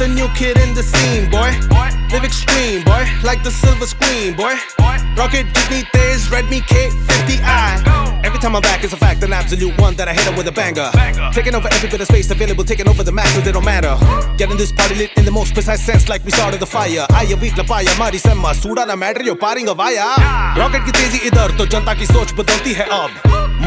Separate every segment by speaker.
Speaker 1: the
Speaker 2: new kid in the scene, boy. Live extreme, boy. Like the silver screen, boy. Rocket Jitney Tez, Redmi K50i. Every time I'm back, it's a fact, an absolute one that I hit up with a banger. Taking over every bit of space available, taking over the masses, it don't matter. Getting this party lit in the most precise sense, like we started the fire. आइए week लपाया हमारी सम्मा सूड़ा ना matter यो पारिंग वाया rocket की तेजी इधर तो जनता की सोच बदलती है अब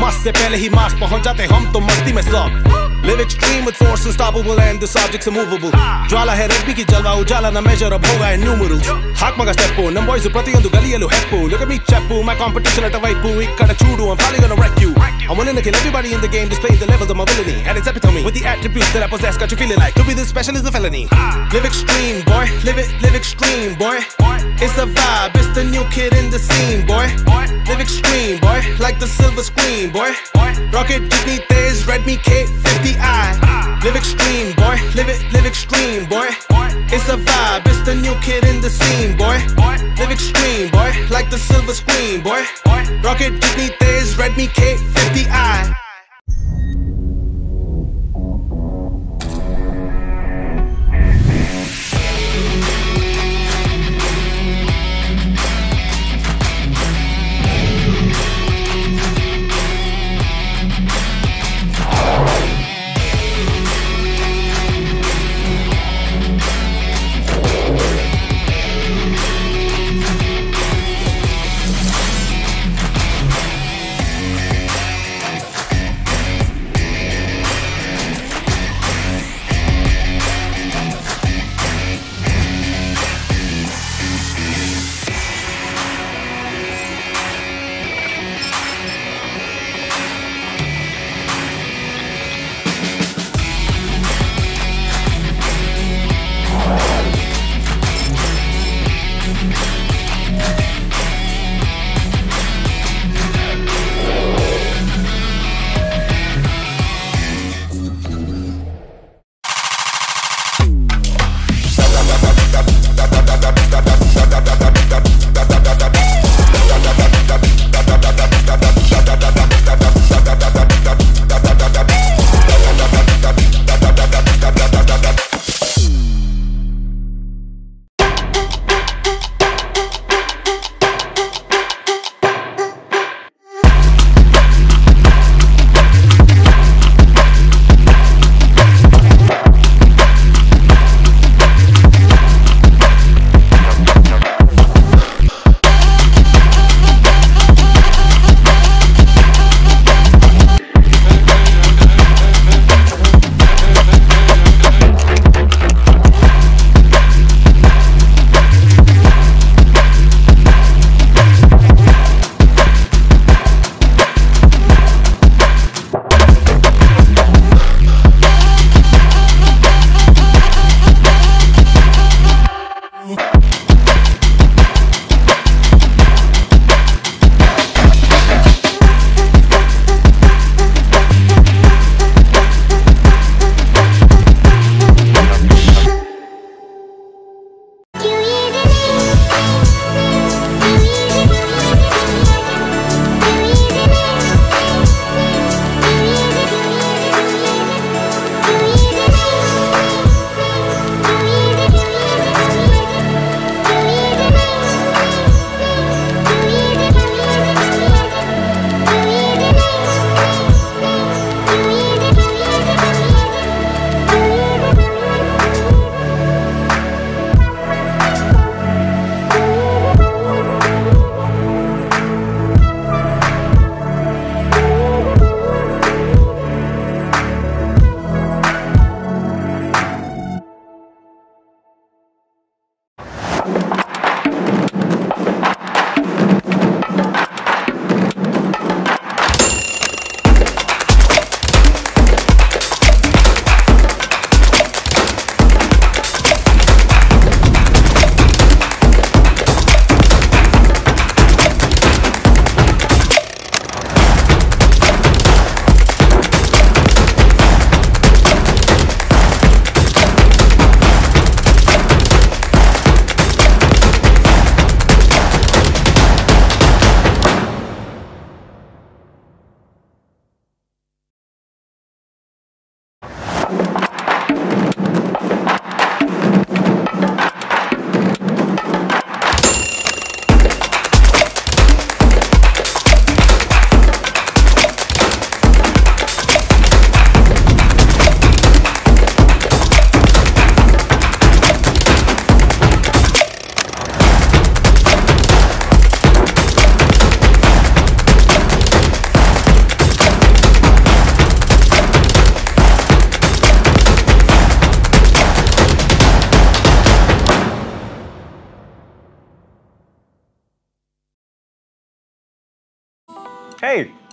Speaker 2: मस्त से पहले ही मार्स पहुंच जाते हम तो मस्ती में सब Live extreme with force unstoppable and the subjects immovable ಜ್ವಾಲ है रेडमी की जलवा उजाला ना measure अब होगा in numerals ಹಾಕ್ ಮಗ ಸ್ಟೆಪ್ ನಮ್ಮ ಬಾಯ್ಸ್ ಪ್ರತಿಯೊಂದು ಗಲಿಯಲ್ಲೂ ಹೆಪ್ಪು look at me ಚೆಪ್ಪು my competition at vibe ಈ ಕಡೆ ಚೂಡು I'm probably gonna wreck you. I'm willing to kill everybody in the game displaying the levels of my villainy. And its epitome with the attributes that I possess. Got you feeling like to be this special is a felony. Live extreme boy. Live it live extreme boy. It's the vibe. It's the new kid in the scene boy. Live extreme boy. Like the silver screen boy. Rocket Jitney Tez Redmi K50i live extreme boy. Live it live extreme boy. It's the vibe. It's the new kid in the scene boy. Live extreme boy. Like the silver screen boy. Rocket Jitney Tez Redmi K50i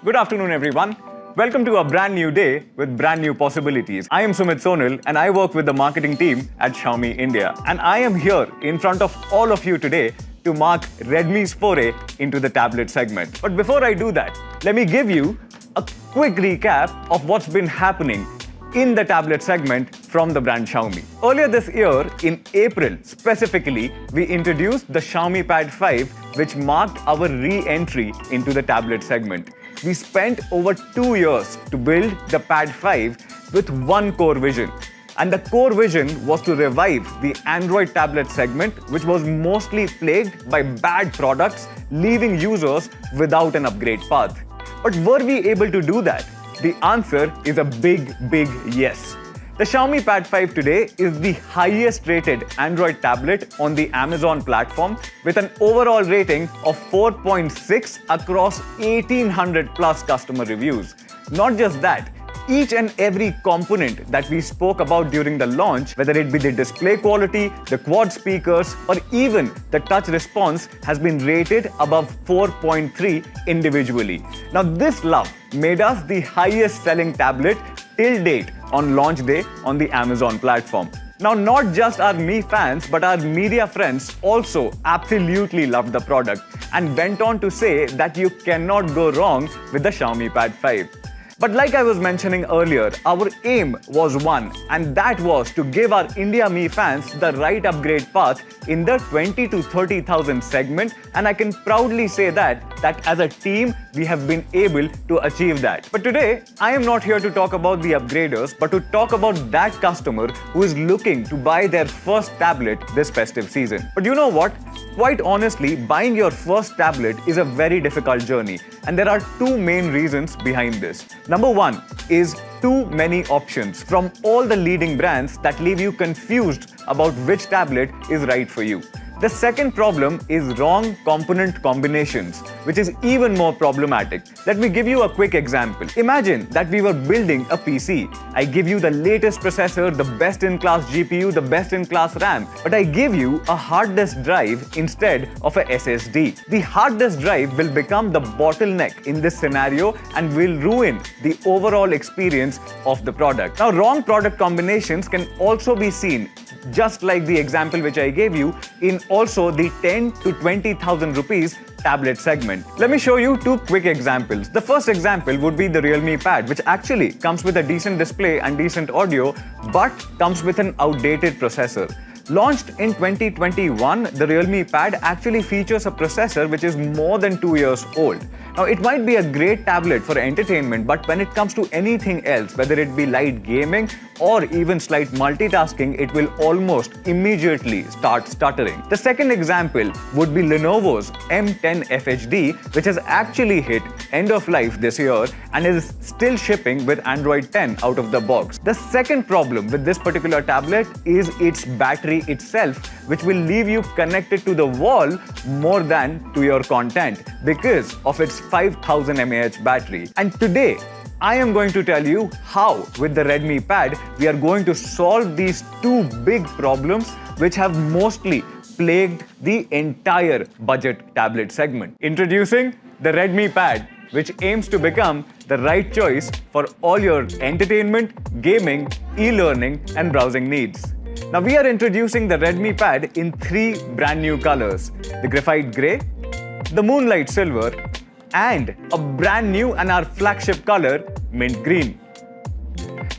Speaker 3: good afternoon, everyone. Welcome to a brand new day with brand new possibilities. I am Sumit Sonal and I work with the marketing team at Xiaomi India. And I am here in front of all of you today to mark Redmi's foray into the tablet segment. But before I do that, let me give you a quick recap of what's been happening in the tablet segment from the brand Xiaomi. Earlier this year, in April specifically, we introduced the Xiaomi Pad 5, which marked our re entry into the tablet segment. We spent over two years to build the Pad 5 with one core vision. And the core vision was to revive the Android tablet segment, which was mostly plagued by bad products, leaving users without an upgrade path. But were we able to do that? The answer is a big, big yes. The Xiaomi Pad 5 today is the highest rated Android tablet on the Amazon platform with an overall rating of 4.6 across 1800 plus customer reviews. Not just that, each and every component that we spoke about during the launch, whether it be the display quality, the quad speakers, or even the touch response, has been rated above 4.3 individually. Now, this love made us the highest selling tablet till date on launch day on the Amazon platform. Now, not just our Mi fans, but our media friends also absolutely loved the product and went on to say that you cannot go wrong with the Xiaomi Pad 5. But like I was mentioning earlier, our aim was one, and that was to give our India Mi fans the right upgrade path in the 20 to 30,000 segment, and I can proudly say that that as a team we have been able to achieve that. But today I am not here to talk about the upgraders, but to talk about that customer who is looking to buy their first tablet this festive season. But you know what? Quite honestly, buying your first tablet is a very difficult journey, and there are two main reasons behind this. Number one is too many options from all the leading brands that leave you confused about which tablet is right for you. The second problem is wrong component combinations, which is even more problematic. Let me give you a quick example. Imagine that we were building a PC. I give you the latest processor, the best in class GPU, the best in class RAM, but I give you a hard disk drive instead of a SSD. The hard disk drive will become the bottleneck in this scenario and will ruin the overall experience of the product. Now, wrong product combinations can also be seen just like the example which I gave you in also the 10 to 20,000 rupees tablet segment. Let me show you two quick examples. The first example would be the Realme Pad, which actually comes with a decent display and decent audio, but comes with an outdated processor. Launched in 2021, the Realme Pad actually features a processor which is more than two years old. Now, it might be a great tablet for entertainment, but when it comes to anything else, whether it be light gaming or even slight multitasking, it will almost immediately start stuttering. The second example would be Lenovo's M10 FHD, which has actually hit end of life this year and is still shipping with Android 10 out of the box. The second problem with this particular tablet is its battery itself, which will leave you connected to the wall more than to your content because of its 5000 mAh battery. And today, I am going to tell you how, with the Redmi Pad, we are going to solve these two big problems which have mostly plagued the entire budget tablet segment. Introducing the Redmi Pad, which aims to become the right choice for all your entertainment, gaming, e learning, and browsing needs. Now, we are introducing the Redmi Pad in three brand new colors the graphite grey, the moonlight silver, and a brand new and our flagship color, mint green.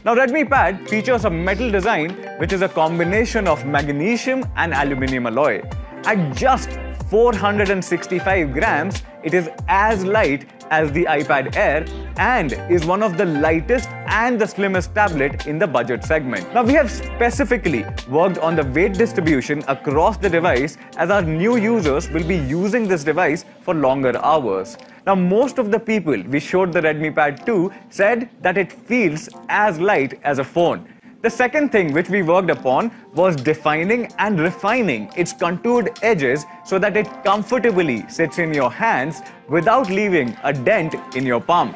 Speaker 3: Now Redmi Pad features a metal design which is a combination of magnesium and aluminium alloy. At just 465 grams, it is as light as the iPad Air and is one of the lightest and the slimmest tablet in the budget segment. Now we have specifically worked on the weight distribution across the device as our new users will be using this device for longer hours. Now most of the people we showed the Redmi Pad to said that it feels as light as a phone. The second thing which we worked upon was defining and refining its contoured edges so that it comfortably sits in your hands without leaving a dent in your palm.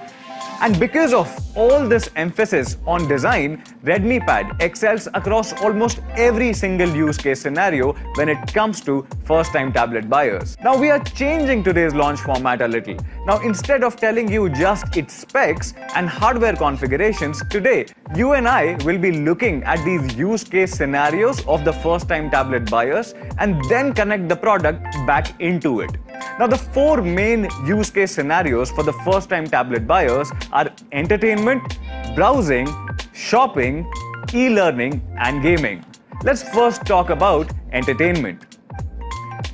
Speaker 3: And because of all this emphasis on design, Redmi Pad excels across almost every single use case scenario when it comes to first time tablet buyers. Now, we are changing today's launch format a little. Now, instead of telling you just its specs and hardware configurations, today you and I will be looking at these use case scenarios of the first time tablet buyers and then connect the product back into it. Now, the four main use case scenarios for the first time tablet buyers are entertainment, browsing, shopping, e learning, and gaming. Let's first talk about entertainment.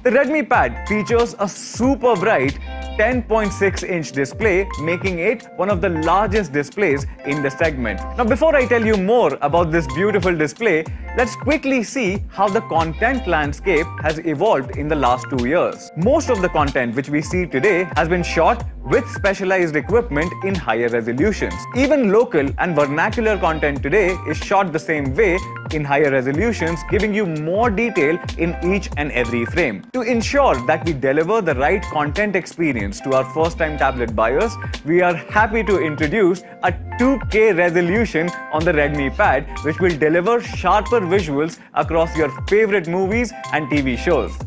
Speaker 3: The Redmi Pad features a super bright 10.6 inch display, making it one of the largest displays in the segment. Now, before I tell you more about this beautiful display, let's quickly see how the content landscape has evolved in the last two years. Most of the content which we see today has been shot with specialized equipment in higher resolutions. Even local and vernacular content today is shot the same way in higher resolutions, giving you more detail in each and every frame. To ensure that we deliver the right content experience to our first time tablet buyers, we are happy to introduce a 2K resolution on the Redmi Pad, which will deliver sharper visuals across your favorite movies and TV shows.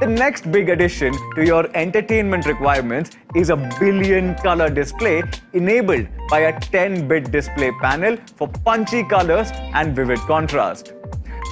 Speaker 3: The next big addition to your entertainment requirements is a billion color display enabled by a 10 bit display panel for punchy colors and vivid contrast.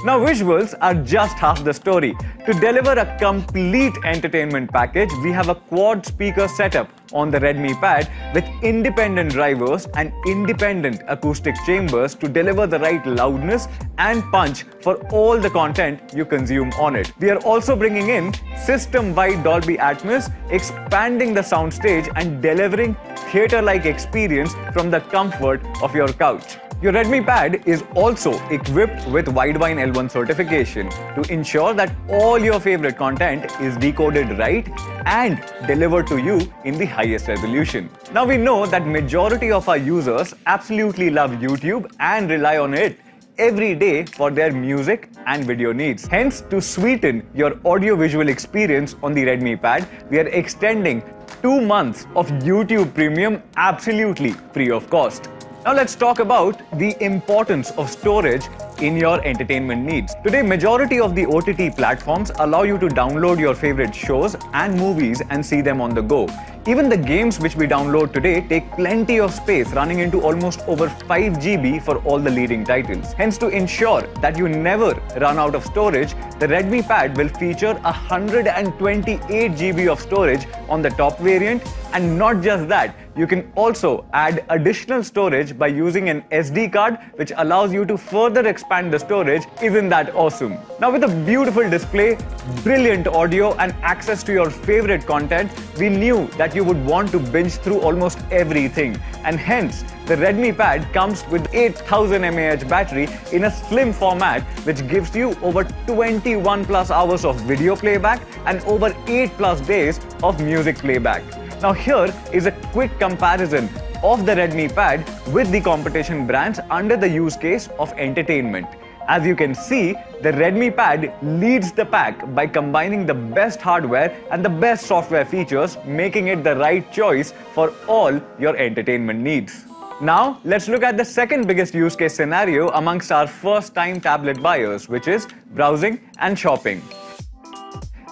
Speaker 3: Now, visuals are just half the story. To deliver a complete entertainment package, we have a quad speaker setup on the Redmi Pad with independent drivers and independent acoustic chambers to deliver the right loudness and punch for all the content you consume on it. We are also bringing in system-wide Dolby Atmos, expanding the soundstage and delivering theater-like experience from the comfort of your couch. Your Redmi Pad is also equipped with Widevine L1 certification to ensure that all your favorite content is decoded right and delivered to you in the highest resolution. Now we know that majority of our users absolutely love YouTube and rely on it every day for their music and video needs. Hence, to sweeten your audio-visual experience on the Redmi Pad, we are extending two months of YouTube Premium absolutely free of cost. Now let's talk about the importance of storage in your entertainment needs. Today, majority of the OTT platforms allow you to download your favorite shows and movies and see them on the go. Even the games which we download today take plenty of space, running into almost over 5 GB for all the leading titles. Hence, to ensure that you never run out of storage, the Redmi Pad will feature 128 GB of storage on the top variant. And not just that, you can also add additional storage by using an SD card, which allows you to further expand the storage. Isn't that awesome? Now, with a beautiful display, brilliant audio, and access to your favorite content, we knew that you would want to binge through almost everything. And hence, the Redmi Pad comes with 8000 mAh battery in a slim format, which gives you over 21 plus hours of video playback and over 8 plus days of music playback. Now here is a quick comparison of the Redmi Pad with the competition brands under the use case of entertainment. As you can see, the Redmi Pad leads the pack by combining the best hardware and the best software features, making it the right choice for all your entertainment needs. Now, let's look at the second biggest use case scenario amongst our first time tablet buyers, which is browsing and shopping.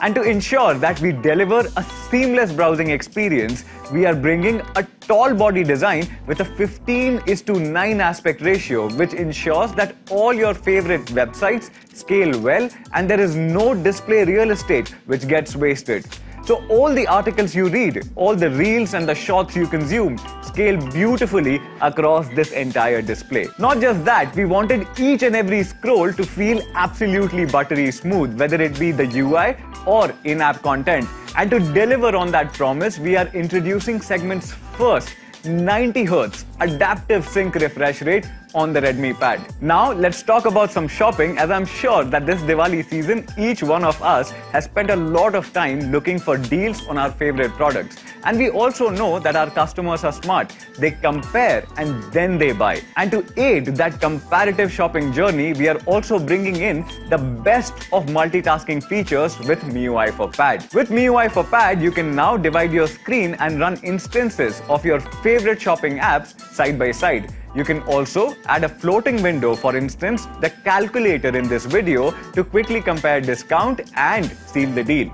Speaker 3: And to ensure that we deliver a seamless browsing experience, we are bringing a tall body design with a 15 is to 9 aspect ratio, which ensures that all your favorite websites scale well and there is no display real estate which gets wasted. So all the articles you read, all the reels and the shots you consume scale beautifully across this entire display. Not just that, we wanted each and every scroll to feel absolutely buttery smooth, whether it be the UI or in-app content. And to deliver on that promise, we are introducing segments first 90 Hz adaptive sync refresh rate on the Redmi Pad. Now let's talk about some shopping as I'm sure that this Diwali season each one of us has spent a lot of time looking for deals on our favorite products. And we also know that our customers are smart. They compare and then they buy. And to aid that comparative shopping journey, we are also bringing in the best of multitasking features with MIUI for Pad. With MIUI for Pad, you can now divide your screen and run instances of your favorite shopping apps side by side. You can also add a floating window, for instance, the calculator in this video to quickly compare discount and seal the deal.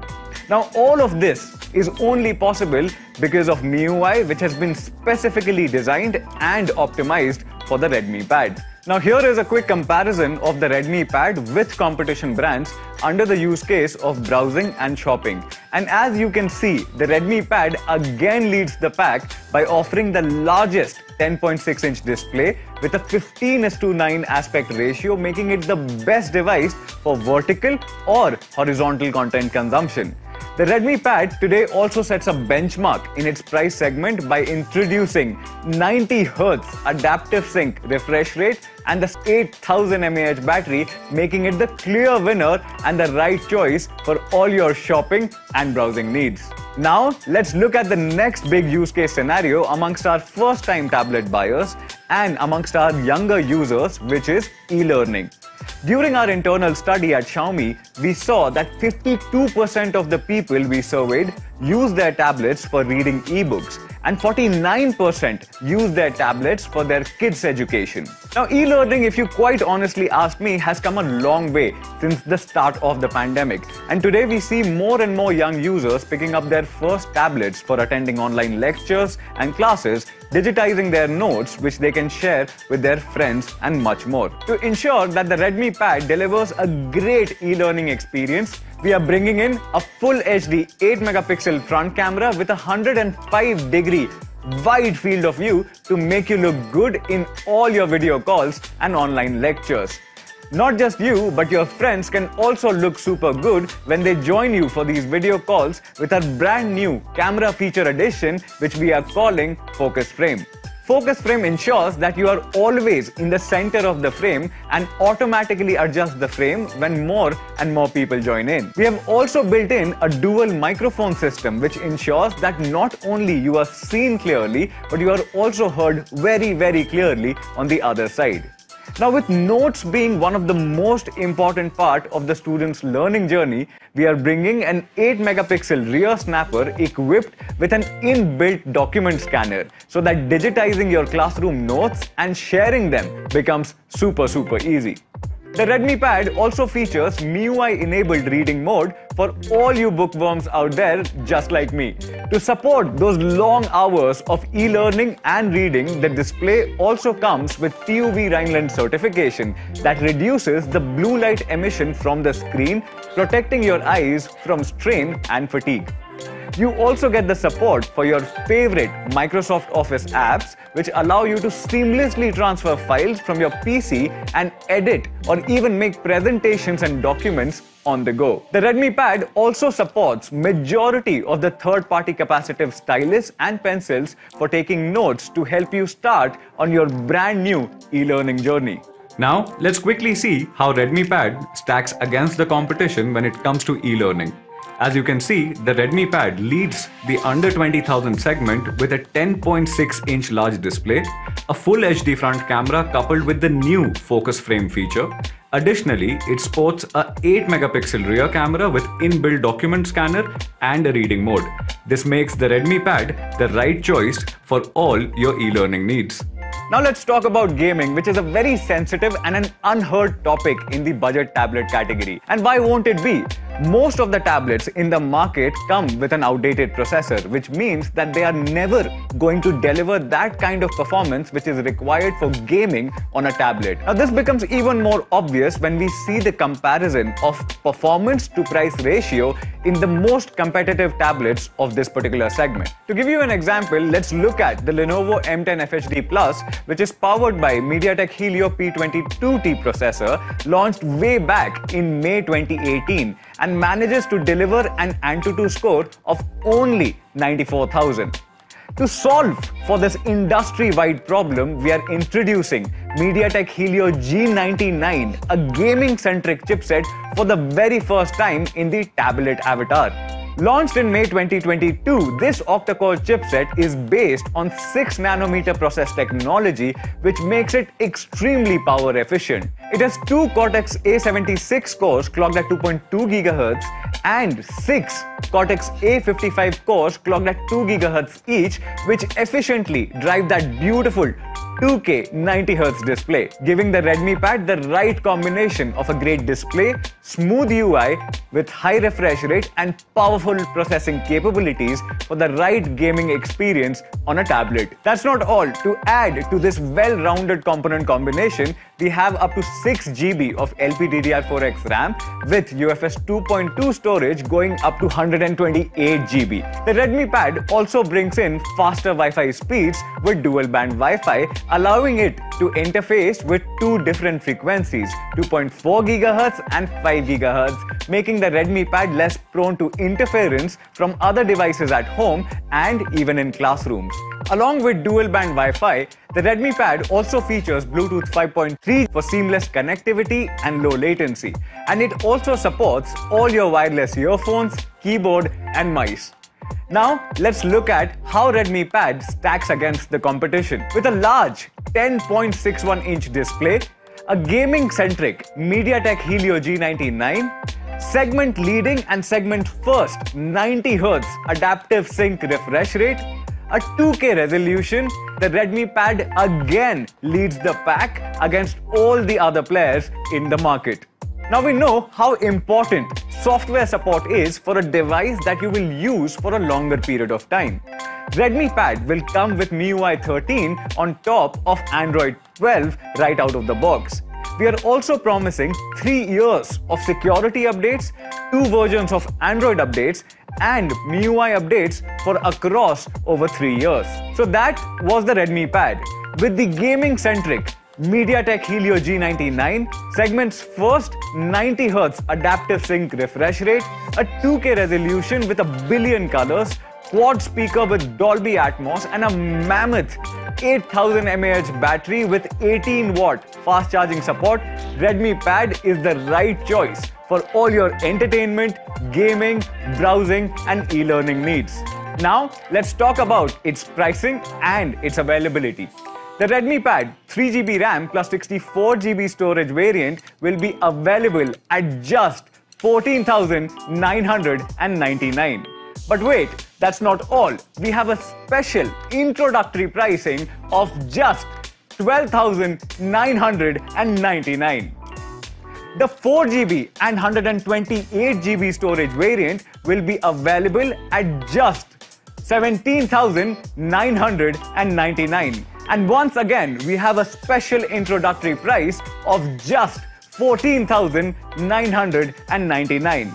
Speaker 3: Now, all of this is only possible because of MIUI, which has been specifically designed and optimized for the Redmi Pad. Now, here is a quick comparison of the Redmi Pad with competition brands under the use case of browsing and shopping. And as you can see, the Redmi Pad again leads the pack by offering the largest 10.6 inch display with a 15 to 9 aspect ratio, making it the best device for vertical or horizontal content consumption. The Redmi Pad today also sets a benchmark in its price segment by introducing 90 Hz adaptive sync refresh rate and the 8000 mAh battery, making it the clear winner and the right choice for all your shopping and browsing needs. Now, let's look at the next big use case scenario amongst our first time tablet buyers and amongst our younger users, which is e learning. During our internal study at Xiaomi, we saw that 52% of the people we surveyed use their tablets for reading ebooks and 49% use their tablets for their kids' education. Now, e learning, if you quite honestly ask me, has come a long way since the start of the pandemic. And today we see more and more young users picking up their first tablets for attending online lectures and classes, digitizing their notes, which they can share with their friends, and much more. To ensure that the Redmi Pad delivers a great e learning experience, we are bringing in a full HD 8 megapixel front camera with a 105 degree wide field of view to make you look good in all your video calls and online lectures. Not just you, but your friends can also look super good when they join you for these video calls with our brand new camera feature addition, which we are calling Focus Frame. Focus frame ensures that you are always in the center of the frame and automatically adjusts the frame when more and more people join in. We have also built in a dual microphone system which ensures that not only you are seen clearly, but you are also heard very, very clearly on the other side. Now, with notes being one of the most important part of the student's learning journey, we are bringing an 8 megapixel rear snapper equipped with an inbuilt document scanner so that digitizing your classroom notes and sharing them becomes super, super easy. The Redmi Pad also features MIUI enabled reading mode for all you bookworms out there just like me. To support those long hours of e-learning and reading, the display also comes with TUV Rheinland certification that reduces the blue light emission from the screen, protecting your eyes from strain and fatigue. You also get the support for your favorite Microsoft Office apps, which allow you to seamlessly transfer files from your PC and edit or even make presentations and documents on the go. The Redmi Pad also supports majority of the third-party capacitive stylus and pencils for taking notes to help you start on your brand new e-learning journey. Now, let's quickly see how Redmi Pad stacks against the competition when it comes to e-learning. As you can see, the Redmi Pad leads the under 20,000 segment with a 10.6 inch large display, a full HD front camera coupled with the new focus frame feature. Additionally, it sports a 8 megapixel rear camera with inbuilt document scanner and a reading mode. This makes the Redmi Pad the right choice for all your e-learning needs. Now let's talk about gaming, which is a very sensitive and an unheard topic in the budget tablet category. And why won't it be? Most of the tablets in the market come with an outdated processor, which means that they are never going to deliver that kind of performance which is required for gaming on a tablet. Now, this becomes even more obvious when we see the comparison of performance to price ratio in the most competitive tablets of this particular segment. To give you an example, let's look at the Lenovo M10 FHD Plus, which is powered by MediaTek Helio P22T processor, launched way back in May 2018 and manages to deliver an Antutu score of only 94,000. To solve for this industry-wide problem, we are introducing MediaTek Helio G99, a gaming-centric chipset for the very first time in the tablet avatar. Launched in May 2022, this octa-core chipset is based on 6 nanometer process technology, which makes it extremely power efficient. It has two Cortex A76 cores clocked at 2.2 GHz and six Cortex A55 cores clocked at 2 GHz each, which efficiently drive that beautiful 2K 90Hz display, giving the Redmi Pad the right combination of a great display, smooth UI with high refresh rate and powerful processing capabilities for the right gaming experience on a tablet. That's not all. To add to this well-rounded component combination, we have up to 6 GB of LPDDR4X RAM with UFS 2.2 storage going up to 128 GB. The Redmi Pad also brings in faster Wi-Fi speeds with dual band Wi-Fi allowing it to interface with two different frequencies, 2.4 GHz and 5 GHz, making the Redmi Pad less prone to interference from other devices at home and even in classrooms. Along with dual band Wi-Fi, the Redmi Pad also features Bluetooth 5.3 for seamless connectivity and low latency. And it also supports all your wireless earphones, keyboard and mice. Now, let's look at how Redmi Pad stacks against the competition. With a large 10.61 inch display, a gaming-centric MediaTek Helio G99, segment leading and segment first 90Hz adaptive sync refresh rate, a 2K resolution, the Redmi Pad again leads the pack against all the other players in the market. Now we know how important software support is for a device that you will use for a longer period of time. Redmi Pad will come with MIUI 13 on top of Android 12 right out of the box. We are also promising 3 years of security updates, 2 versions of Android updates, and MIUI updates for across over 3 years. So that was the Redmi Pad. With the gaming-centric MediaTek Helio G99 segment's first 90Hz adaptive sync refresh rate, a 2K resolution with a billion colors, quad speaker with Dolby Atmos, and a mammoth 8000 mAh battery with 18 watt fast charging support, Redmi Pad is the right choice for all your entertainment, gaming, browsing, and e learning needs. Now, let's talk about its pricing and its availability. The Redmi Pad 3GB RAM plus 64GB storage variant will be available at just 14,999. But wait, that's not all. We have a special introductory pricing of just 12,999. The 4GB and 128GB storage variant will be available at just 17,999. And once again, we have a special introductory price of just 14,999.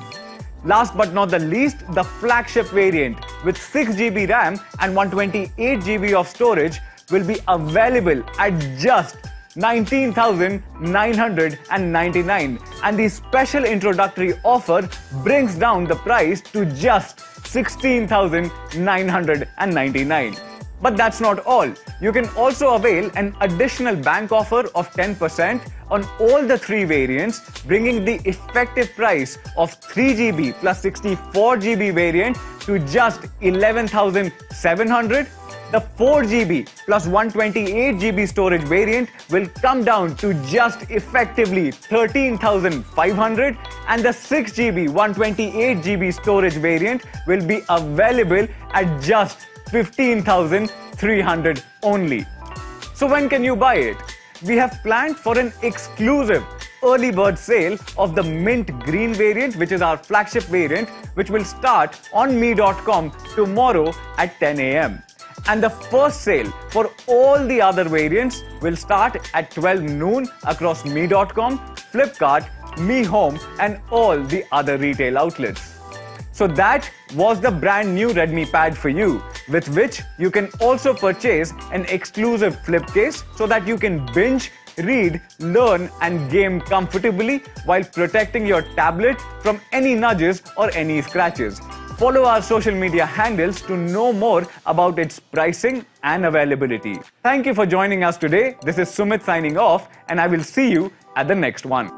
Speaker 3: Last but not the least, the flagship variant with 6GB RAM and 128GB of storage will be available at just 19,999 and the special introductory offer brings down the price to just 16,999. But that's not all. You can also avail an additional bank offer of 10% on all the three variants, bringing the effective price of 3GB plus 64GB variant to just 11,700 the 4GB plus 128GB storage variant will come down to just effectively 13,500 and the 6GB 128GB storage variant will be available at just 15,300 only. So when can you buy it? We have planned for an exclusive early bird sale of the mint green variant which is our flagship variant which will start on mi.com tomorrow at 10 a.m. And the first sale for all the other variants will start at 12 noon across mi.com, Flipkart, Mi Home and all the other retail outlets. So that was the brand new Redmi Pad for you, with which you can also purchase an exclusive flip case so that you can binge, read, learn and game comfortably while protecting your tablet from any nudges or any scratches. Follow our social media handles to know more about its pricing and availability. Thank you for joining us today. This is Sumit signing off and I will see you at the next one.